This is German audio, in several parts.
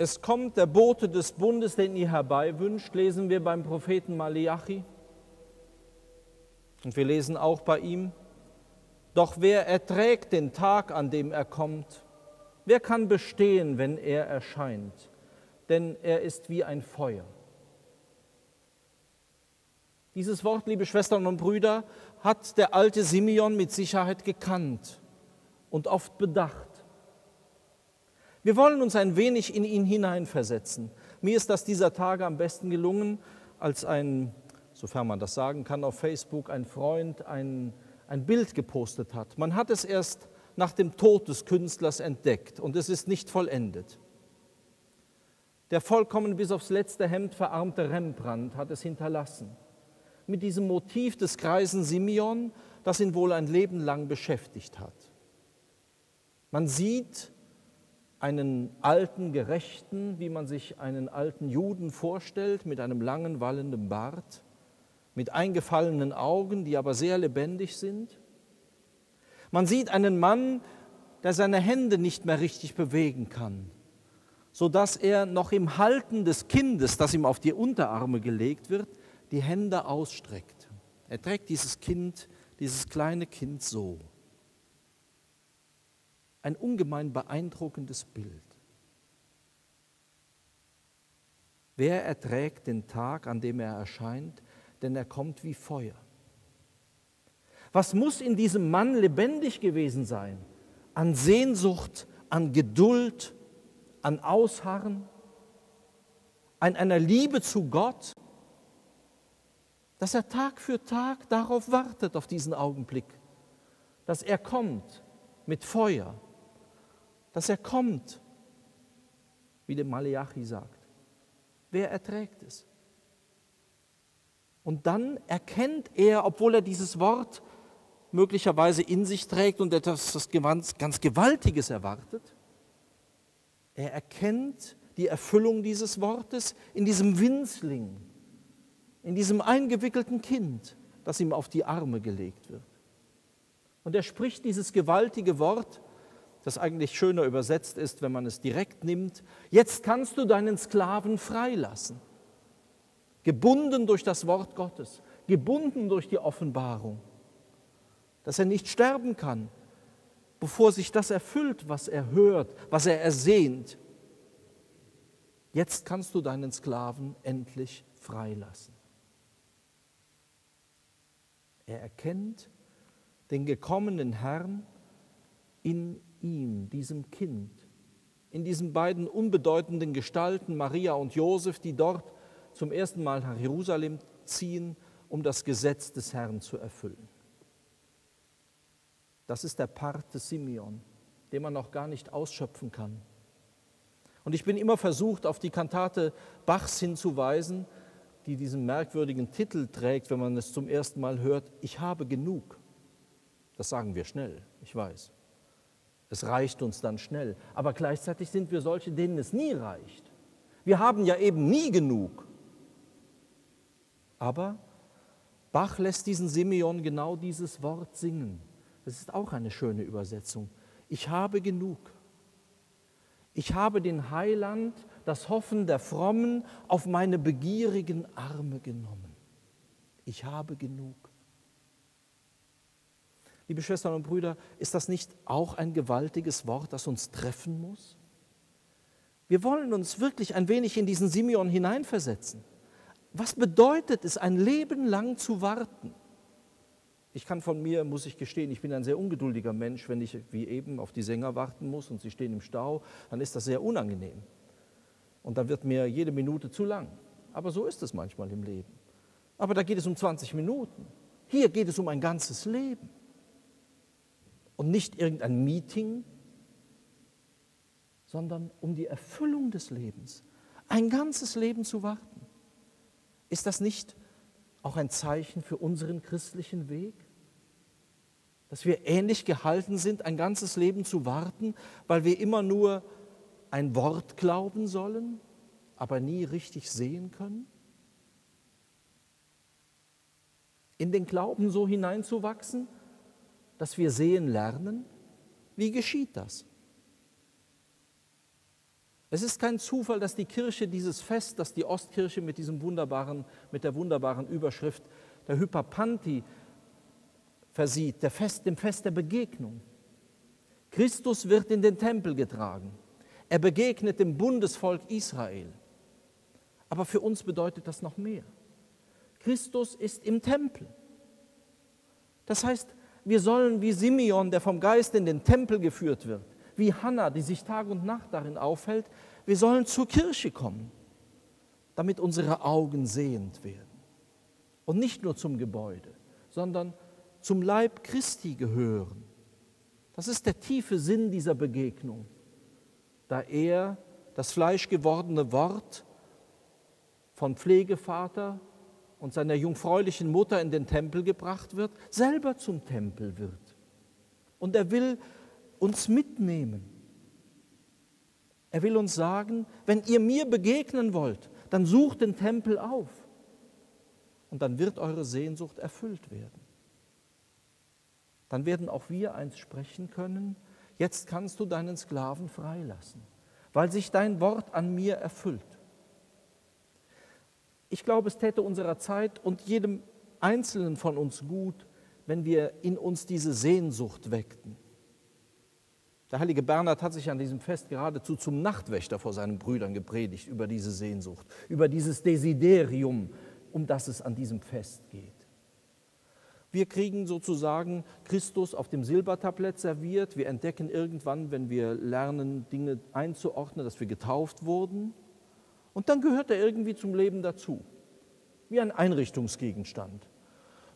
Es kommt der Bote des Bundes, den ihr herbeiwünscht, lesen wir beim Propheten Malachi. Und wir lesen auch bei ihm, doch wer erträgt den Tag, an dem er kommt? Wer kann bestehen, wenn er erscheint? Denn er ist wie ein Feuer. Dieses Wort, liebe Schwestern und Brüder, hat der alte Simeon mit Sicherheit gekannt und oft bedacht. Wir wollen uns ein wenig in ihn hineinversetzen. Mir ist das dieser Tage am besten gelungen, als ein, sofern man das sagen kann, auf Facebook ein Freund ein, ein Bild gepostet hat. Man hat es erst nach dem Tod des Künstlers entdeckt und es ist nicht vollendet. Der vollkommen bis aufs letzte Hemd verarmte Rembrandt hat es hinterlassen mit diesem Motiv des greisen Simeon, das ihn wohl ein Leben lang beschäftigt hat. Man sieht einen alten Gerechten, wie man sich einen alten Juden vorstellt, mit einem langen, wallenden Bart, mit eingefallenen Augen, die aber sehr lebendig sind. Man sieht einen Mann, der seine Hände nicht mehr richtig bewegen kann, sodass er noch im Halten des Kindes, das ihm auf die Unterarme gelegt wird, die Hände ausstreckt. Er trägt dieses Kind, dieses kleine Kind so. Ein ungemein beeindruckendes Bild. Wer erträgt den Tag, an dem er erscheint, denn er kommt wie Feuer. Was muss in diesem Mann lebendig gewesen sein? An Sehnsucht, an Geduld, an Ausharren, an einer Liebe zu Gott, dass er Tag für Tag darauf wartet, auf diesen Augenblick, dass er kommt mit Feuer, dass er kommt, wie der Maleachi sagt. Wer erträgt es? Und dann erkennt er, obwohl er dieses Wort möglicherweise in sich trägt und etwas ganz Gewaltiges erwartet, er erkennt die Erfüllung dieses Wortes in diesem Winzling, in diesem eingewickelten Kind, das ihm auf die Arme gelegt wird. Und er spricht dieses gewaltige Wort, das eigentlich schöner übersetzt ist, wenn man es direkt nimmt. Jetzt kannst du deinen Sklaven freilassen. Gebunden durch das Wort Gottes, gebunden durch die Offenbarung, dass er nicht sterben kann, bevor sich das erfüllt, was er hört, was er ersehnt. Jetzt kannst du deinen Sklaven endlich freilassen. Er erkennt den gekommenen Herrn in ihm, diesem Kind, in diesen beiden unbedeutenden Gestalten, Maria und Josef, die dort zum ersten Mal nach Jerusalem ziehen, um das Gesetz des Herrn zu erfüllen. Das ist der Part des Simeon, den man noch gar nicht ausschöpfen kann. Und ich bin immer versucht, auf die Kantate Bachs hinzuweisen, die diesen merkwürdigen Titel trägt, wenn man es zum ersten Mal hört, ich habe genug. Das sagen wir schnell, ich weiß. Es reicht uns dann schnell. Aber gleichzeitig sind wir solche, denen es nie reicht. Wir haben ja eben nie genug. Aber Bach lässt diesen Simeon genau dieses Wort singen. Das ist auch eine schöne Übersetzung. Ich habe genug. Ich habe den Heiland, das Hoffen der Frommen auf meine begierigen Arme genommen. Ich habe genug. Liebe Schwestern und Brüder, ist das nicht auch ein gewaltiges Wort, das uns treffen muss? Wir wollen uns wirklich ein wenig in diesen Simeon hineinversetzen. Was bedeutet es, ein Leben lang zu warten? Ich kann von mir, muss ich gestehen, ich bin ein sehr ungeduldiger Mensch. Wenn ich wie eben auf die Sänger warten muss und sie stehen im Stau, dann ist das sehr unangenehm. Und dann wird mir jede Minute zu lang. Aber so ist es manchmal im Leben. Aber da geht es um 20 Minuten. Hier geht es um ein ganzes Leben. Und nicht irgendein Meeting, sondern um die Erfüllung des Lebens. Ein ganzes Leben zu warten. Ist das nicht auch ein Zeichen für unseren christlichen Weg? Dass wir ähnlich gehalten sind, ein ganzes Leben zu warten, weil wir immer nur ein Wort glauben sollen, aber nie richtig sehen können? In den Glauben so hineinzuwachsen, dass wir sehen lernen? Wie geschieht das? Es ist kein Zufall, dass die Kirche dieses Fest, das die Ostkirche mit, diesem wunderbaren, mit der wunderbaren Überschrift der Hyperpanti versieht, der Fest, dem Fest der Begegnung. Christus wird in den Tempel getragen. Er begegnet dem Bundesvolk Israel. Aber für uns bedeutet das noch mehr. Christus ist im Tempel. Das heißt, wir sollen wie Simeon, der vom Geist in den Tempel geführt wird, wie Hannah, die sich Tag und Nacht darin aufhält, wir sollen zur Kirche kommen, damit unsere Augen sehend werden. Und nicht nur zum Gebäude, sondern zum Leib Christi gehören. Das ist der tiefe Sinn dieser Begegnung, da er, das fleischgewordene Wort, von Pflegevater und seiner jungfräulichen Mutter in den Tempel gebracht wird, selber zum Tempel wird. Und er will uns mitnehmen. Er will uns sagen, wenn ihr mir begegnen wollt, dann sucht den Tempel auf. Und dann wird eure Sehnsucht erfüllt werden. Dann werden auch wir eins sprechen können, jetzt kannst du deinen Sklaven freilassen, weil sich dein Wort an mir erfüllt. Ich glaube, es täte unserer Zeit und jedem Einzelnen von uns gut, wenn wir in uns diese Sehnsucht weckten. Der heilige Bernhard hat sich an diesem Fest geradezu zum Nachtwächter vor seinen Brüdern gepredigt über diese Sehnsucht, über dieses Desiderium, um das es an diesem Fest geht. Wir kriegen sozusagen Christus auf dem Silbertablett serviert. Wir entdecken irgendwann, wenn wir lernen, Dinge einzuordnen, dass wir getauft wurden. Und dann gehört er irgendwie zum Leben dazu, wie ein Einrichtungsgegenstand.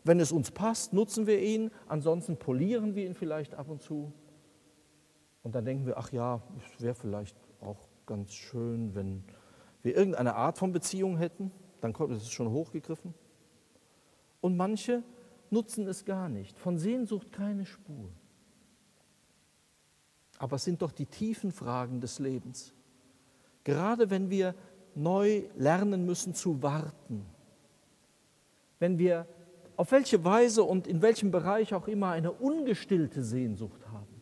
Wenn es uns passt, nutzen wir ihn, ansonsten polieren wir ihn vielleicht ab und zu. Und dann denken wir, ach ja, es wäre vielleicht auch ganz schön, wenn wir irgendeine Art von Beziehung hätten. Dann kommt es schon hochgegriffen. Und manche nutzen es gar nicht, von Sehnsucht keine Spur. Aber es sind doch die tiefen Fragen des Lebens. Gerade wenn wir neu lernen müssen zu warten. Wenn wir auf welche Weise und in welchem Bereich auch immer eine ungestillte Sehnsucht haben,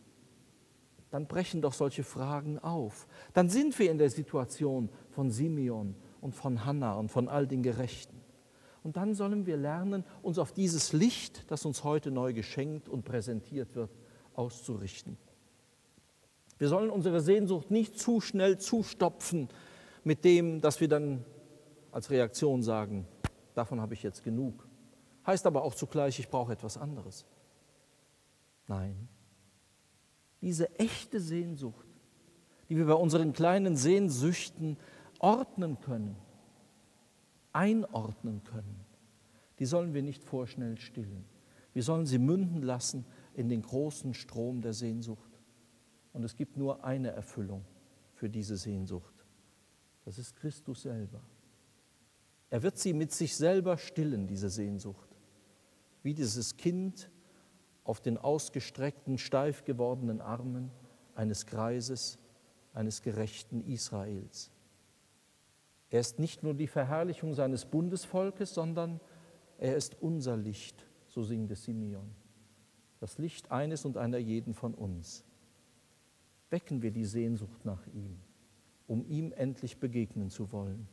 dann brechen doch solche Fragen auf. Dann sind wir in der Situation von Simeon und von Hannah und von all den Gerechten. Und dann sollen wir lernen, uns auf dieses Licht, das uns heute neu geschenkt und präsentiert wird, auszurichten. Wir sollen unsere Sehnsucht nicht zu schnell zustopfen mit dem, dass wir dann als Reaktion sagen, davon habe ich jetzt genug. Heißt aber auch zugleich, ich brauche etwas anderes. Nein, diese echte Sehnsucht, die wir bei unseren kleinen Sehnsüchten ordnen können, einordnen können, die sollen wir nicht vorschnell stillen. Wir sollen sie münden lassen in den großen Strom der Sehnsucht. Und es gibt nur eine Erfüllung für diese Sehnsucht. Das ist Christus selber. Er wird sie mit sich selber stillen, diese Sehnsucht. Wie dieses Kind auf den ausgestreckten, steif gewordenen Armen eines Greises, eines gerechten Israels. Er ist nicht nur die Verherrlichung seines Bundesvolkes, sondern er ist unser Licht, so singt es Simeon. Das Licht eines und einer jeden von uns. Wecken wir die Sehnsucht nach ihm um ihm endlich begegnen zu wollen.